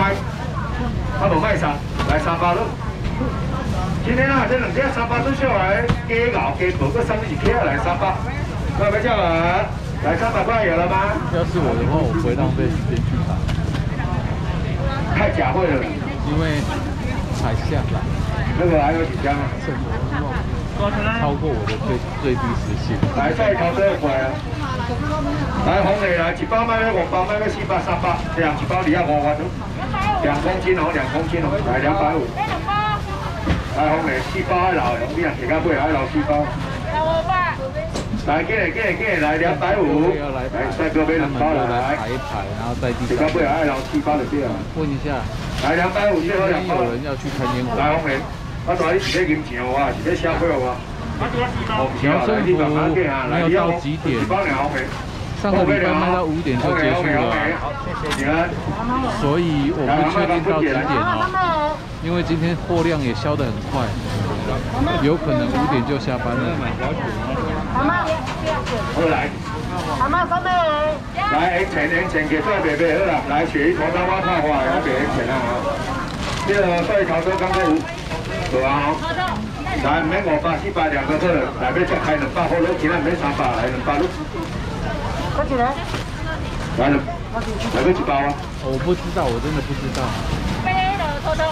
卖，他无卖啥，来三百了。今天啊，这两只三百都下来，鸡熬鸡煲，个三十几来三百，各位叫啊，来三百块有了吗？要是我的话，我不会浪费时间去查，太假会了，因为才下来，那个还有几箱啊？超过我的最最低时薪。来再调这块啊！来红的来，一包卖个五包卖个四百三百，这样一包你要五万两公斤哦，两公斤哦，来两百五。来红梅四包爱老，你啊其他不爱老四包。两五百。来，给你，给你，给你，来两百五。来，再哥买两包来。排一排，然后在地上。其他不爱老四包就对了。问一下。来两百五，最后两包。有人要去看烟火。来红梨，我带你是要金钱哦，是要消费哦。苗生福没有到几点？上个礼拜卖到五点就结束了，所以我不确定到几点哦。因为今天货量也销得很快，有可能五点就下班了。好吗？好来。来，钱钱钱给帅伯伯好啦，来雪一头当我看花，要给钱啊！这个帅头都刚过五，好啊。来，免五百四百两个客人，来要再开两百好了，今天免三百，来两百了。快起来！来了，来个几包啊？我不知道，我真的不知道。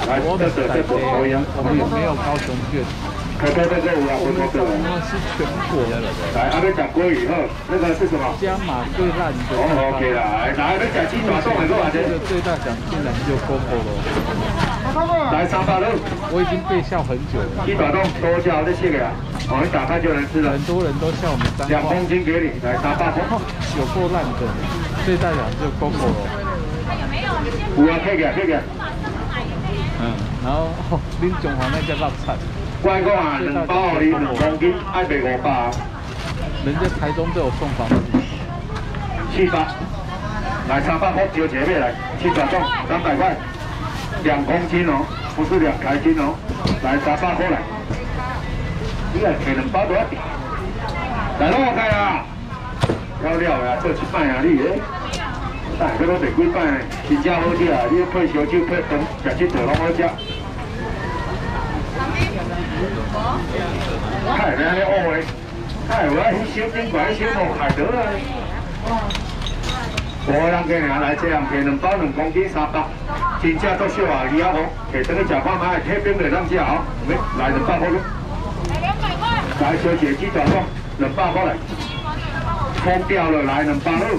来，我的这这不可以啊，我们没有高雄券。可可可可有啊，我我我们是全国的。来，阿妹讲国语后，那个是什么？加码最烂的。哦，OK 啦，来，阿妹讲鸡爪送很多啊，这个最大奖竟然就 GoPro 了。来三百六，我已经被笑很久了。鸡爪冻多笑这些个呀，我们打开就能吃了。很多人都笑我们三两公斤给你，来三百六。有够烂的，最大奖就 GoPro 了。有啊，可以的，可以的。嗯，然后 恁中华那家辣菜。乖乖啊，两包你两公斤，爱卖五百。人家台中都有送房子。七百，来三百块交钱买来，七百种三百块，两公斤哦，不是两台斤哦，来三百块来。你来提两包多少点？来攞开啊！了了呀，做一摆啊你诶，大家都第几摆，真正好食啊！你配烧酒配饭，食起做拢好食。太咩咧？哦喂，太有啊！去小宾馆小木海得啊！无人给人来这样，给两包两公斤三百，真正做小啊！二阿婆，给等你食饭买，铁冰的当食好，来来两百块咯。来两百块。来小姐鸡爪冻，两百块来。空掉了，来两百咯。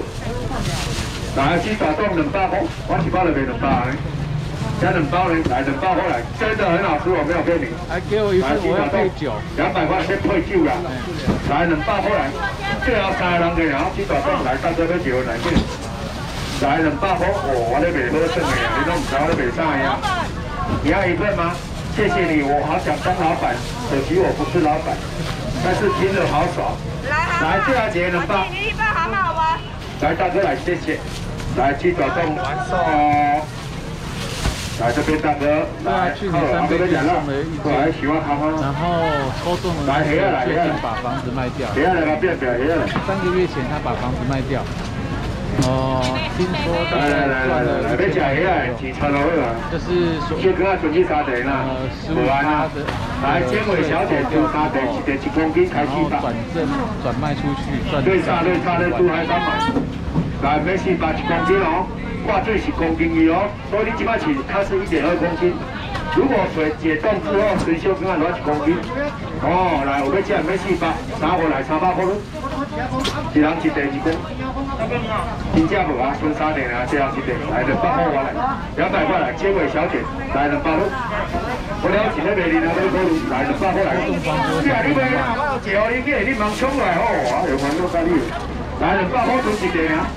来鸡爪冻两百块，我一包就卖两百。加两包呢，来两包过来，真的很好吃，我没有骗你。来给我一份，我要配酒。两百块先配酒啦。来两包过来，最好三个人嘅，然后去打饭来，大家都酒来面。来两包货，哦，我咧卖好剩嘅，你都唔知我咧卖啥呀？你要一份吗？谢谢你，我好想当老板，可惜我不是老板，但是听着好爽。来，这样姐两包。你一份好吗？好吧。来，大哥来，谢谢。来，鸡爪冻完售。来这边大哥，来，好，这边讲了，来喜欢他吗？然后抽中了，来，决定把房子卖掉。下来，变表，下来。三个月前他把房子卖掉。哦，听说大概赚了别讲下来，几千多了。这是就跟他准备沙地啦，十五八的。来，结尾小姐就沙地，一点几公斤开七百。转正转卖出去，赚。对差对差的都还三百。来，没事，八几公斤哦。挂坠是公斤一哦，所以你即摆起它是一点二公斤。如果水解冻之后，水修看看多少公斤。哦，来，我们这样没事吧？拿回来三百块咯。一人一袋一公。金价无啊，分三点啊，这样一袋来两百块我来，两百块来，结尾小姐来两百咯。我了钱在卖你那个可路，来两百块来。你啊，你买啊，我有借你去，你忙冲来好啊，有烦恼啥你？来两百块分一袋啊。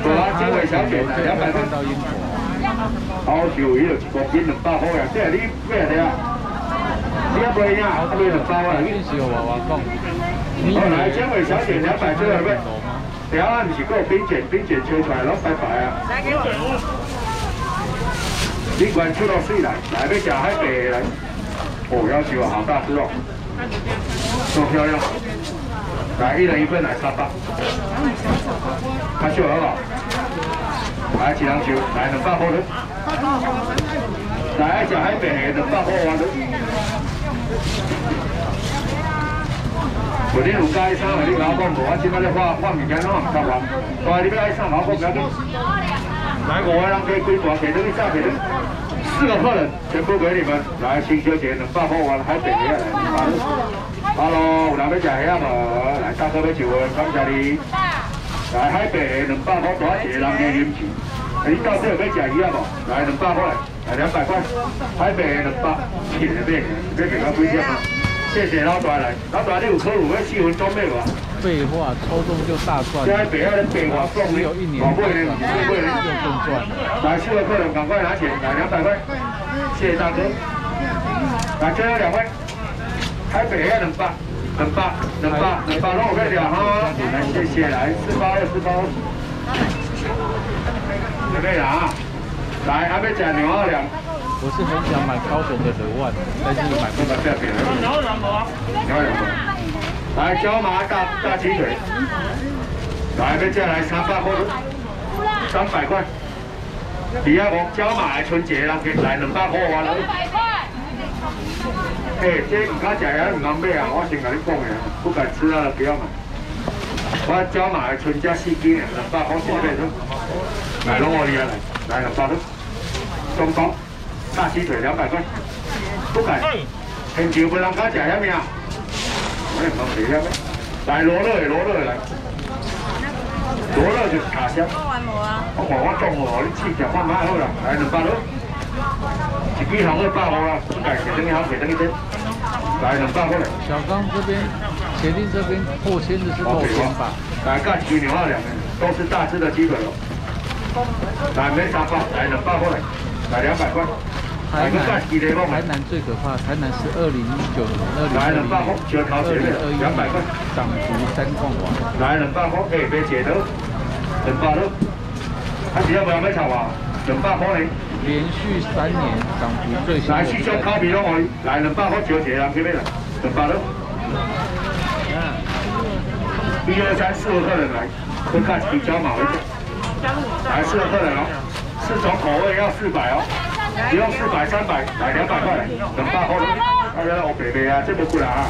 做啊，这位小姐，两百块。好秀，伊就一公斤两百块呀，这你咩的啊？你也不一样，啊，你两包啊。好，来，这位小姐，两百最后尾。等下不是够冰卷，冰卷吹出来拢拜拜啊。来，给我。宾馆出到水来，来要吃海白来。哦，要求好大只哦，多漂亮。来，一人一份来三百。他秀好不好？来一人就来两百块了。来吃海边的两百块完了。我你有介绍，你老公无，我即摆咧发发物件拢唔够还，但你要爱上老公不要紧。来五个人可以规划，给等一下，给等四个客人全部给你们。来，新小姐两百块完海边的来。Hello，有人要食虾无？来，大哥要就问，感谢你。来，海边的两百块大一个人的饮食。你到底要食虾无？来，两百块，来两百块。海边的两百，谢谢你，你别个贵些嘛。谢谢老大来，老大你有可有要四分钟没有啊？废话，抽中就大赚。现在北海的北华送只有一年，宝贵的，宝贵的又更赚。来，四个客人赶快拿钱，来两百块，谢谢大哥。来，最后两位。台北要两百，两百，两百，两百，拢有可以了哈。来，谢谢，来四包，四包。准备了啊！来，还没讲牛二两。我是很想买高雄的德万，但是买不到。牛二两吗？牛二两。来，椒麻大大鸡腿。来，要再来三百块。三百块。第二个椒麻春节人给来两百块完了。哎，这唔敢食呀，唔敢买啊！我先跟你讲呀，不敢吃啊，不要买。我椒麻春加四斤两百块钱来都，来拢我哩啊来，来两百都，中包大鸡腿两百块，不敢。很久不人敢食呀咩啊？哎，唔食呀咩？来罗勒的罗勒来，罗勒就是卡香。我话我讲哦，你试食看买好啦，来两百都。一支红二百块啦，不敢，给等一下，给等一下。来两百过来。小刚这边，前定这边破千的是破千吧？来干鸡牛二两，都是大只的鸡腿哦。来没三包，来两百过来，来两百块。台南，台南最可怕，台南是二零一九年、二零二零年、二零二一年涨幅三冠王。来两百块，哎，别解的，两百了。他只要不要买炒啊？两百块呢？连续三年涨幅最小。来，四张卡片拢可以，来两百块就这样，这边来，两百了。一二三四个客人来，都看比较马为主。来四个客人哦，四种口味要四百哦，不用四百三百，来两百块，两百块。大家我白白啊，这不贵啊。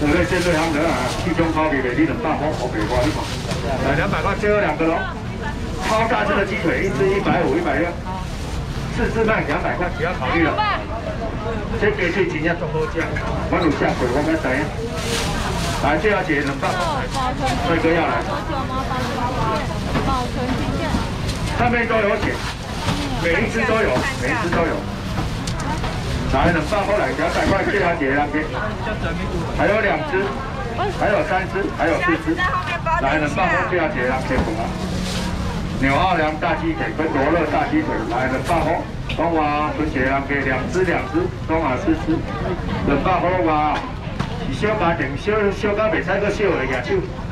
我们先对行的啊，四种卡片你两百块，我白块你嘛。来两百块，最后两个喽。超大只的鸡腿，一只一百五，一百六。四只卖两百块，不要考虑了。这给最近要中多价，我有下回我们谁？来，这要姐两百，帅哥要来。保存金件，上面都有写，每一只都有，每一只都有。来，两百过来，两百块，这要姐那边。还有两只，还有三只，还有四只。来，两百块，这要姐那边啊。牛二两大鸡腿跟罗勒大鸡腿来两百块，中华春节人给两只两只，中华四只，两百块哇！是小家庭，小小家袂使个小的举手。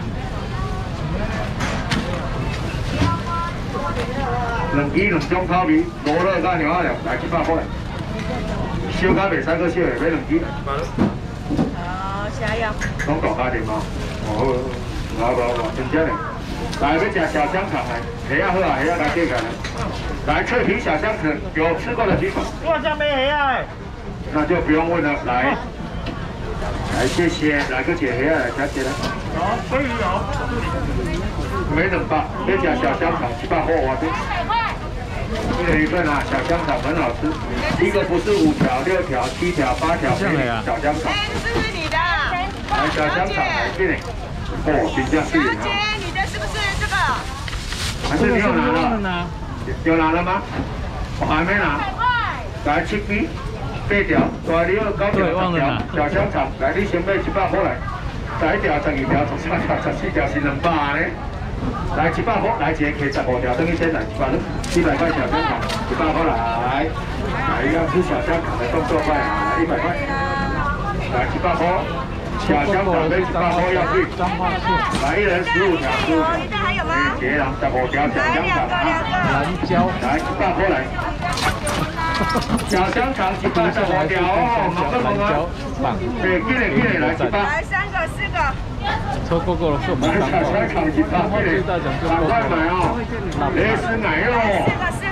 两支两种口味，罗勒加牛二两来一百块，小家袂使个小的买两支。好，下一样。拢大家庭吗？哦，好好好，真正的。来，要吃小香肠来，虾啊好啊，虾啊来这个来。来，脆皮小香肠，有吃过的举手。我家没虾啊。那就不用问了，来。来，谢谢，来个姐姐来，夹起来。好，可以有。没等吧？要吃小香肠，七百块我的。一人一份啊，小香肠很好吃。一个不是五条、六条、七条、八条，给你小香肠。哎，这是你的。来，小香肠来，这里。哦，评价是你的。还是你有拿了？有拿了吗？我还没拿。来七斤，八条，大料九条，十条，小香肠，来你先买一百块来。十一条、十二条、十三条、十四条是两百呢。来一百块，来一个客十五条，等于先来一百六，一百块小香肠，一百块来。来要吃小香肠的动作快啊！来一百块，来一百块。小香肠跟大包要贵，来一人十五条，十五条。别人十五条小香肠啊，蓝椒，来一大包来。小香肠一百十五条哦，马克龙啊。对，进来进来来一百。来三个四个。抽够够了，是我们彰化。彰化最大奖就够够了。雷丝奶肉。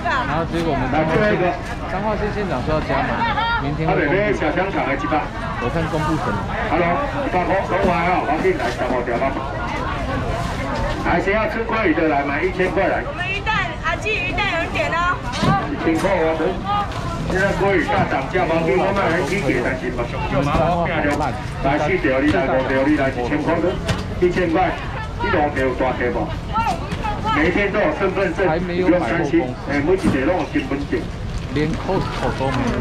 然后结果我们彰化彰化县县长说要加码，明天会公布。小香肠来几包？我看公布什么？Hello，大哥，说完哦，黄金来小包条吧。来，谁要吃鲑鱼的来买一千块来。我们鱼蛋，阿记鱼蛋有人点哦。一千块我等。现在鲑鱼大涨价，黄金我买来几件，但是嘛，就麻烦变了。来四条，你来五条，你来一千块的，一千块，一两条大条不？每天都有身份证，不用担心。哎，每一条拢有身份证。连 Costco 都没有。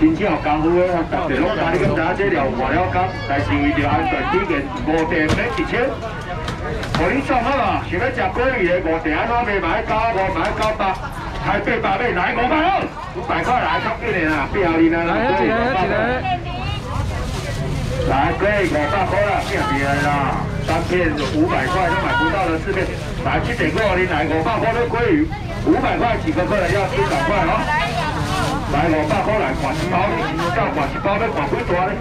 真正有功夫的，大家拢家你咁大这条换了工，但是为了安全起见，五条免一千。我你算好了，想要食鲑鱼的五条安怎卖？买九五，买九八，还八百买，来五百哦，五百块来，较紧的啦，不要你啦，来一个来，一个来。来，鲑鱼五百块啦，变别啦，三片五百块都买不到的四片，来七点过你来五百块的鲑鱼，五百块几个客人要吃赶快哦。来五百块来，管一包，你叫管一包要管几大呢？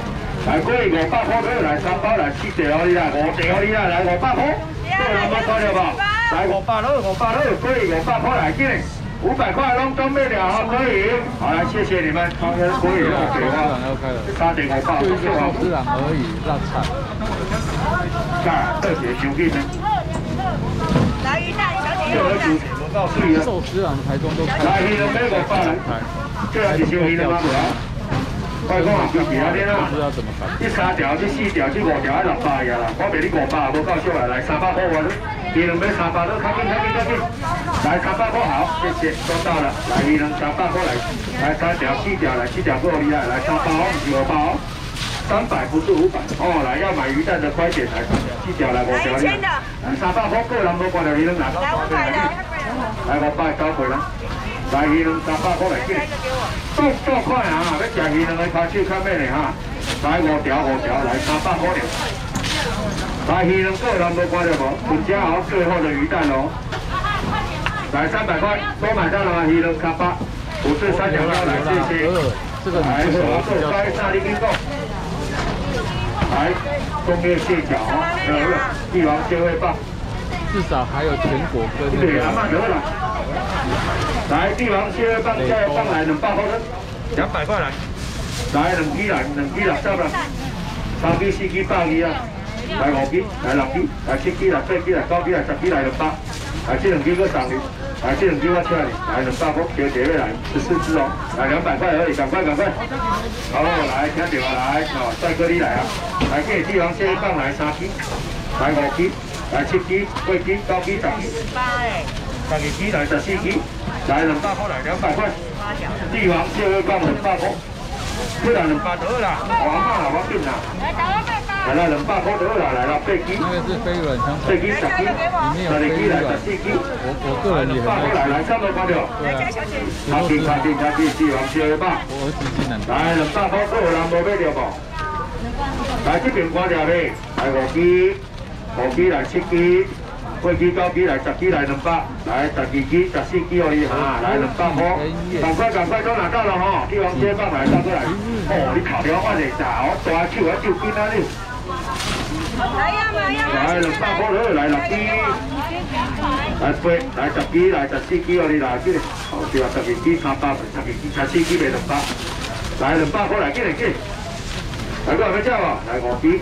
来鲑鱼五百块，来三包来七条你啦，五条你啦，来五百块。够了吗？够了吧？来五百二，五百二，可以五百块来进，五百块拢准备了，可以。好，来谢谢你们，可以了，可以了。三点五百，就寿司郎而已，那菜。干，特别兄弟们。来一袋，小姐。寿司郎台中都。来，你们买五百来，这是兄弟的吗？快讲啊，其他天啊，这三条、这四条、这五条还六百呀啦，我卖你五百，无够少啊！来三百块我，你两买三百都靠近靠近靠近，来三百块好，谢谢，收到了。来你两三百块来，来三条、四条来，七条够厉害，来三百哦，五百哦，三百不是五百哦。来要买鱼蛋的快点来，七条来五条来，来三百块够人无关了，你能拿。来五百的，来五百交回来。来鱼两三百块来进，做做快啊！要吃鱼两个拍手看咩呢哈？来五条五条来三百块了。来鱼两个人都关了无？全家好，最后的鱼蛋哦。来三百块，都买到了吗？鱼两三百，不是三条料来，谢谢。来，我做该大力兵够。来，工业蟹脚哦，帝王蟹味棒。至少还有全国跟对阿妈得了。来，帝王蟹放加放来两百块的，两百块来。来两支来，两支六十啦。三支四支百二啊。来五支，来六支，来七支，来八支，来九支，来十支，来两百。来这两支我送你，来这两支我请你，来两百块，叫姐妹来，十四支哦。来两百块而已，赶快赶快。好，来听电话来，哦，帅哥你来啊。来这帝王蟹放来三支，来五支，来七支，八支，九支，十支。十二支来十四支。来两百块来两百块，帝王蟹肉干两百块，不然两百多啦，王八啦，我变啦。来了两百块多啦，来了八支。那个是飞软枪，八支十支，十二支来十四支。我我个人也很爱。来来三百块了。来加小姐。卡丁卡丁卡丁，帝王蟹肉吧。我儿子进来。来两百块，各有人无买着无？来这边关掉嘞，来五支，五支来七支。八支、九支来，十支来两百，来十二支、十四支可以哈，来两百块，赶快赶快都拿到了哈，帝王蟹放来，大哥来，哦，你烤条快点炸，我大手啊就边啊你，来呀来呀，来两百块了，来六支，来八，来十支，来十四支可以来，这好对啊，十二支三百，十二支、十四支卖六百，来两百块来，进来进，来个要吃无？来五支，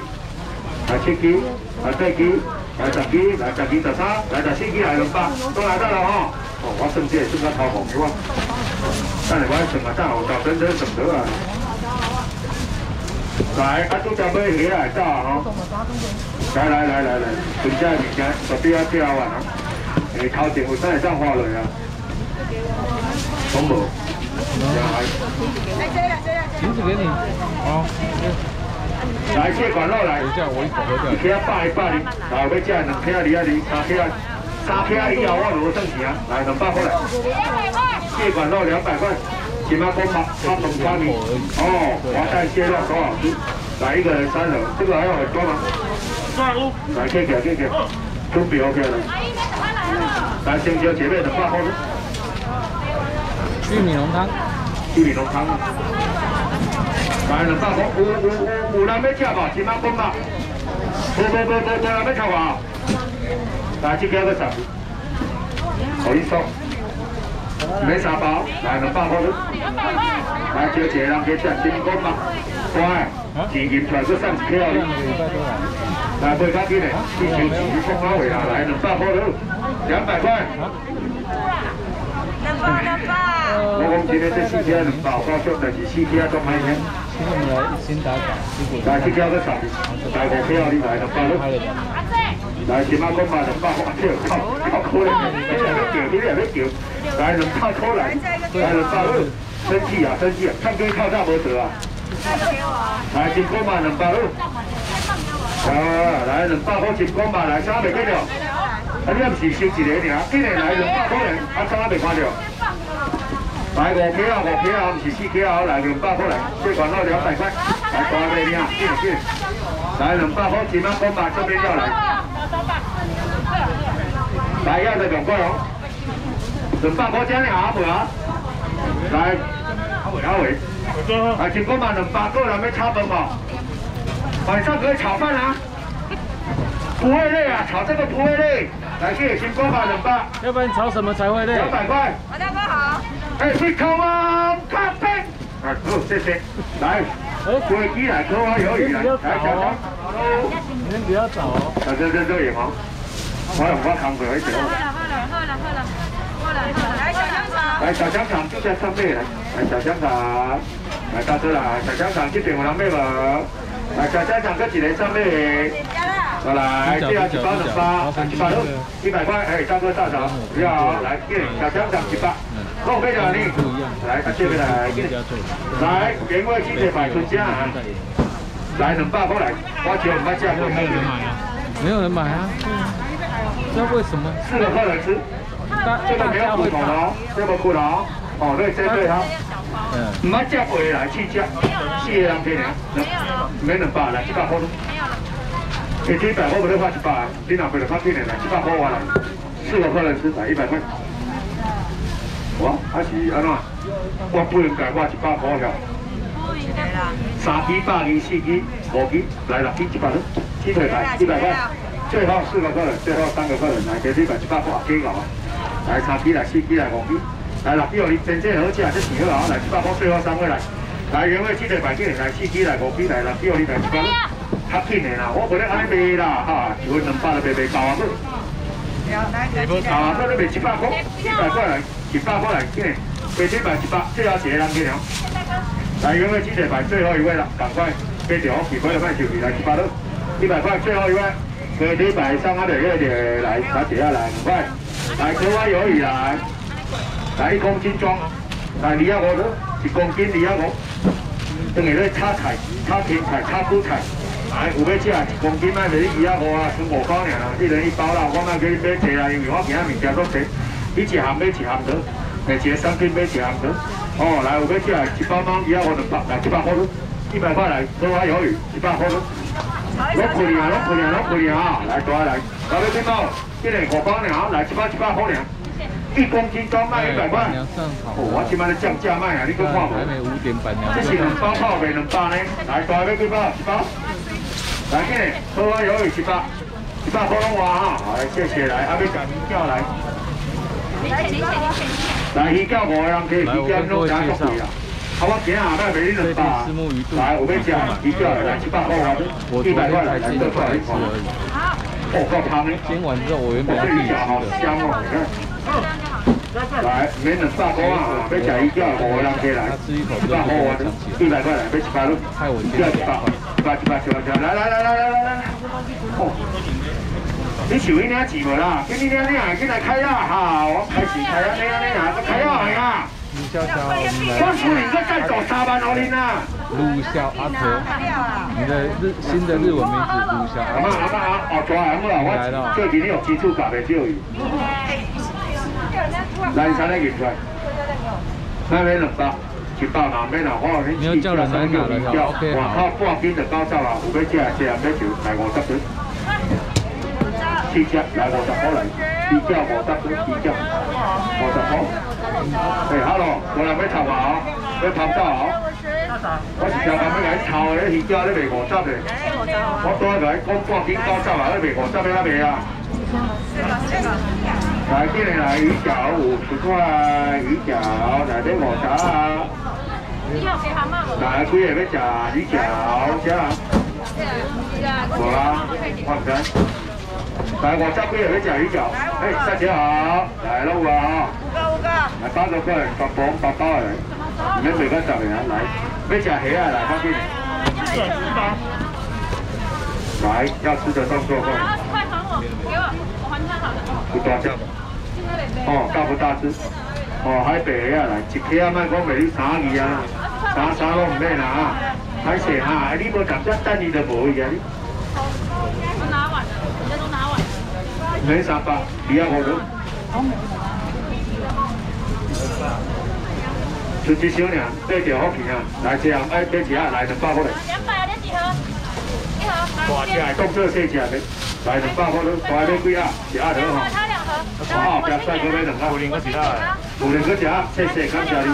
来七支，来八支。来十支，来十二、十三，来十四支，来六百，都来得了哦。哦，我甚至系算个头红嘅喎。等下我一上下真好，就真真上到啊。来，啊，都准备起来走啊！来来来来来，全家物件特别要挑啊！诶，头前有真系真花落啊！好冇？来，这样这样。停止给你，好。来，谢管路来，等一下，我一口喝掉。一百一百零，来，要吃两克二啊二，三克三克以后我无算钱啊，来两百块来。谢管路两百块，起码公八八桶八米。哦，我再谢了多少只？来一个人三人，这个还要很多吗？算五。来，谢谢谢谢，准备 OK 了。来，先叫前面两百块。玉米浓汤。玉米浓汤。来两百块，有有有有人要吃无？一百分吧。五不不不不不，要吃吧！来，这边个啥？可以收。没三包，来两百块。来，叫一个人给吃金光嘛，乖，钱银出来都三十块哦。来，不要紧的，一千几放哪位啦？来两百块喽，两百块。两百两百。我讲今天这四天两百，高速但是四天都买钱。今天我们来一心打卡，结果来，这边个啥？来五票你来两百喽。来，起码讲嘛两百块，靠靠可怜，你两要叫，你两要叫，来两百块来，来两百喽。生气啊，生气啊！唱歌靠大无得啊！来，金光嘛，两百六。啊，来两百块金光嘛，来，啥未见着？啊，你也不是收一个尔，今年来两百块人，啊，啥未看着？来五票啊，五票啊，不是四票啊，来两百块来，这款到两百块，来大杯领，进进。来两百块金光嘛，这边要来。来，要的两块哦。两百块钱你好不啊？来，阿伟，来金光嘛，两百个人要炒饭嘛？晚上可以炒饭啊？不会累啊，炒这个不会累。来，谢谢金光嘛，两百。要不然炒什么才会累？两百块。我大哥好。哎，去烤啊，咖啡。啊，好，谢谢。来，飞机来，可我有雨来，来小张。你们比较早哦。小张在这里吗？我用我扛回来一点。喝了喝了喝了喝了喝了。来小香肠。来小香肠就在上面来，来小香肠，来大哥啦，小香肠这边有人买无？来小香肠搁一个上面。好来，这样一包两包，一百六，一百块，哎，大哥大嫂，你好，来，给小香肠一百，够没了你？来，这边来，来，原味鸡腿百春家，来两百块来，我叫你们价格没有人买啊？没有人买啊？那为什么？四个客人吃，这个没有骨头哦，这个骨头哦，对，这对哈。嗯。唔好加回来去加，四个人给你，没两百来，一百块。没有了。一千百我不得花一百，你哪会来发给你来？一百块完了，四个客人吃才一百块。我还是安怎？我不能改，我一百块了。三支百二四支五支来六支一百六，鸡腿排一百块。最后四个客人，最后三个客人来，给你百一百块给我。来三支来四支来五支，来六支哦，你真正好吃啊，这挺好啊，来一百块最后三位来。来原味鸡腿排给你来四支来五支来六支哦，你来一百六。较紧的啦，我不咧安尼卖啦，哈，一份两百就卖卖九啊块。九啊块你卖一百块，一百块来，一百块来，紧，卖一百一百，最后一个人去了。来，原味鸡腿排最后一位了，赶快，别着，几块就卖手里来一百六，一百块最后一位，给你摆上阿的热点来，拿底下来，快，来可花鱿鱼来，来一公斤装，来二啊五的，一公斤二啊五，等于咧炒菜、炒甜菜、炒蔬菜。来，有要吃一公斤卖袂你二啊五啊，剩五包尔啦，一人一包啦。我卖给你买济啦，因为我其他物件都济。你一项买一项得，下一个商品买一项得。哦，来，有要吃一包猫二啊五两百，来一百块咯，一百块来，多花鱿鱼一百块咯。攞配料啊，攞配料，攞配料啊！来，多来，搞到几包？一人五包尔，来一包一百块尔。一公斤装卖一百块。哦，我今摆咧降价卖啊，你搁看无？这是两包泡面两包呢，来，多要几包？一包。来，这里，喝完鱿鱼一包，一百火龙蛙哈，好，谢谢，来，阿妹赶鱼钓来，来鱼钓五个人可以，鱼钓拢加足去啦，好，我今下摆卖你两百，来，我跟你讲，一个来，一百块来，一百块来，来，多块一块，好，哦，够香的，煎完之后我原本要自己吃好香哦，你看。来，免两百块啊！要吃鱼饺，五个人起来，一百块啊，一百块来，要一百六，一百一百，一百一百一百，来来来来来来来，哦，你收一领钱无啦？给你领领，进来开啊！好，我开始开啊，领啊领啊，开啊系啊！卢潇潇，我出年个再做三万好领啊！卢潇阿婆，你的日新的日文名字卢潇。阿妈阿妈啊，哦，抓人了，我最近有基础教的教育。南山的人才，那边两百，一百那边啦，我你要叫人来拿了，我靠，半斤就搞走啦，有要吃吃，要就来五十吨，七只来五十好来，一只五十吨，一只五十块。哎，好咯，我来要插话哦，要拍照哦。我是正讲要来炒的鱼饺，你卖五十的。我多来讲半斤九十啊，你卖五十要哪卖啊？来，今日来鱼饺五十块，鱼饺来点五十啊。来，几个要食鱼饺，吃啊？无啦，放心。来，五十几个要食鱼饺，哎，大家好，来了啊！五个五个。来八个块，八包八包的，你们每个十个人来，要吃虾啊，来，放进。来，要吃的动作快。快还我，给我，我还他好的。不大只。哦，大不大只？哦，海白虾来，一克啊，卖讲卖你三二啊，三三拢唔免啦，海蛇哈，你无感觉等你就无去啊你。我拿完了，人家都拿完了。没三百，二啊五六。出一箱尔，对着好片啊！来这样，哎，别吃啊，来两百块来。两百，你几盒？一盒。大只的，动作细只的，来两百块了，大要几啊？一盒就好。他两盒。好，不要再搁买两盒。五零个其他的。五零个吃，谢谢，感谢你。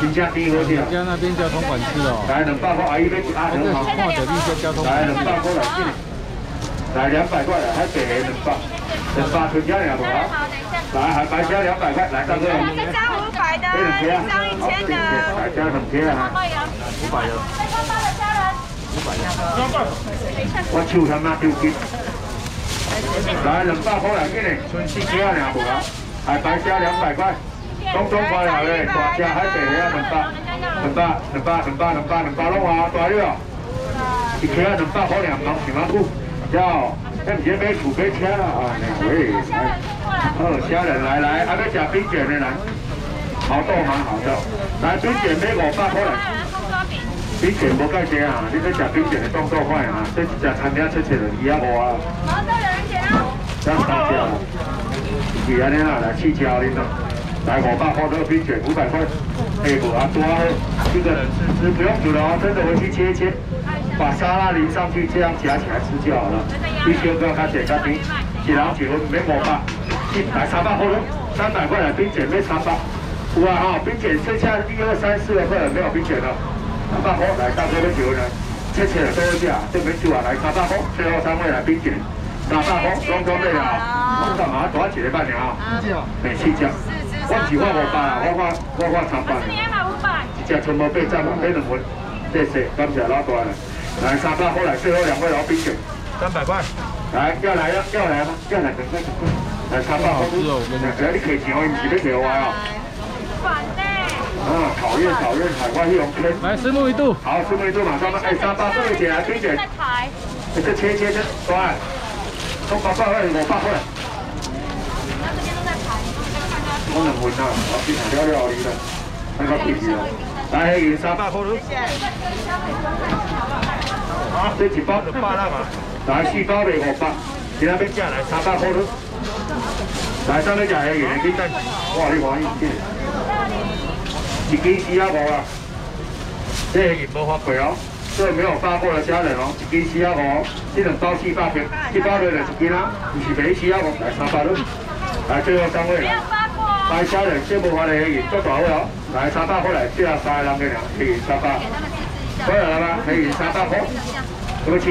新加第一好吃。家那边交通管制哦。来两百块，阿姨好。看着立交通。来两百块来，进。来两百块来，还白两百，两百存家了不好？来，还白加两百块，来大哥。再加五百的，一张一千的。来加两千啊。五百的。再加八的家人。五百的。我手他妈丢筋。来两百块来，进来，存四千了不好？还白加两百块，东东快来嘞，大家还白啊两百，两百，两百，两百，两百，两百拢啊，大了。一克两百块两毛，两毛五。要，那唔知买厝买车啦啊，两位。好，虾仁来来，还要吃冰卷的来，好多蛮好的。来冰卷买五百块来。冰卷无介济啊，你要吃冰卷的动作快啊，这是食餐厅七七的二啊五啊。毛豆有人捡啊。三三只，是安尼啦，来四只恁咯。来五百块的冰卷，五百块。哎不啊，多好，一个人吃吃不用煮了哦，真的回去切一切。把沙拉淋上去，这样夹起来吃就好了。一千个开始，咖啡，几两几分？没五百，一百三百块了，三百块的冰卷没三百。有啊哈，冰卷剩下一二三四个客人没有冰卷了。三百块来，大哥要几分呢？切切的多一下，这边就啊来三百块，最后三位来冰卷，三百块，装装备啊。我干嘛多几个半年啊？每七只，我只发五百啊，我发我发三百。你也买五百。一只全部被占了，没两份，谢谢，感谢老大了。来三百块来，最后两位老冰酒，三百块。来要来要要来吗？要来赶快赶快。来三百块。是哦，我跟你讲。来你客气哦，你是要给我哦。反呢。啊，讨厌讨厌海外那种坑。来，拭目一度。好，拭目一度，马上哎，三百块钱来冰卷。在抬。这切切切，过来。从八百块五百块。那这边都在排。我两份啊，我今天了了你了，那个屁屁哦。来，银三百块喽。啊，这一包就百啦嘛。来，四包卖五百，其他要食来三百块喽。来，上面食黑鱼，你等。哇，你欢喜一斤四啊五啊。这黑鱼无发贵哦，这没有发过的虾仁哦，一斤四啊五，这两包四百片，一包就两一斤啦，不是卖四啊五，来三百喽。来，最后三位。没有发过。来，虾仁这无发的黑鱼做大位哦，来三百块来，这三个人给两，黑鱼三百。可以了吗？黑鱼三百块，对不起。